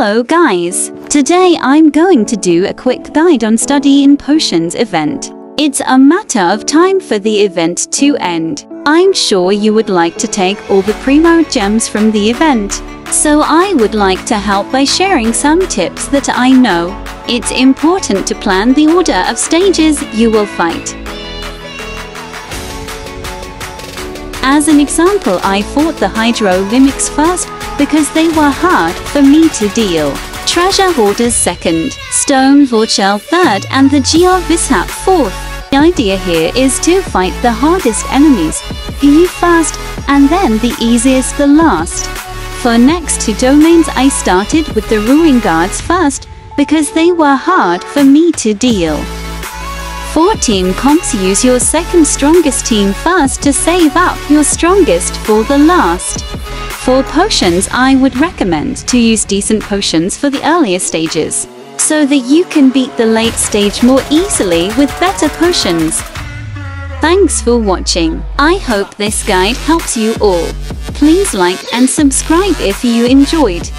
Hello guys! Today I'm going to do a quick guide on study in potions event. It's a matter of time for the event to end. I'm sure you would like to take all the primo gems from the event. So I would like to help by sharing some tips that I know. It's important to plan the order of stages you will fight. As an example I fought the Hydro Mimics first because they were hard for me to deal. Treasure Hoarders second, Stone Vorchel third and the Geovishap fourth. The idea here is to fight the hardest enemies, you first, and then the easiest the last. For next two domains I started with the Ruin Guards first, because they were hard for me to deal. For team comps use your second strongest team first to save up your strongest for the last. For potions, I would recommend to use decent potions for the earlier stages, so that you can beat the late stage more easily with better potions. Thanks for watching. I hope this guide helps you all. Please like and subscribe if you enjoyed.